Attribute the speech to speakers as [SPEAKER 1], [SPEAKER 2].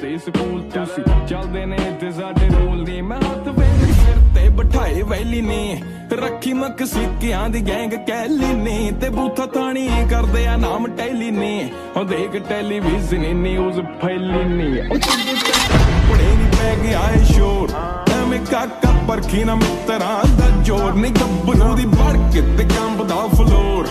[SPEAKER 1] ਤੇ ਸਕੂਲ ਤੁਸੀਂ ਚੱਲਦੇ ਨੇ ਤੇ ਸਾਡੇ ਰੂਲ ਨਹੀਂ ਮੈਂ ਹੱਥ ਵੇਖ ਸਿਰ ਤੇ ਬਿਠਾਏ ਵੈਲੀ ਨੇ। ਰੱਖੀ ਮੱਕ ਸਿੱਕਿਆਂ ਦੀ ਗੈਂਗ ਕੈਲੀ ਨੇ। ਤੇ ਬੂਥਾ ਥਾਣੀ ਕਰਦੇ ਆ ਨਾਮ ਟੈਲੀ ਨੇ। ਉਹ ਦੇਖ ਟੈਲੀਵਿਜ਼ਨ ਨਿਊਜ਼ ਫੈਲੀ ਨੇ। ਉਹ ਕੁੜੇ ਨਹੀਂ ਪੈ ਗਿਆ ਏ ਸ਼ੋਰ। ਐਵੇਂ ਕਾਕਾ ਪਰਖੀ ਨਾ ਮਿੱਤਰਾਂ ਦਾ ਜੋਰ। ਨਹੀਂ ਗੱਭਰੂ ਦੀ ਵੜ ਕੇ ਤੇ ਕੰਬਦਾ ਫਲੋਰ।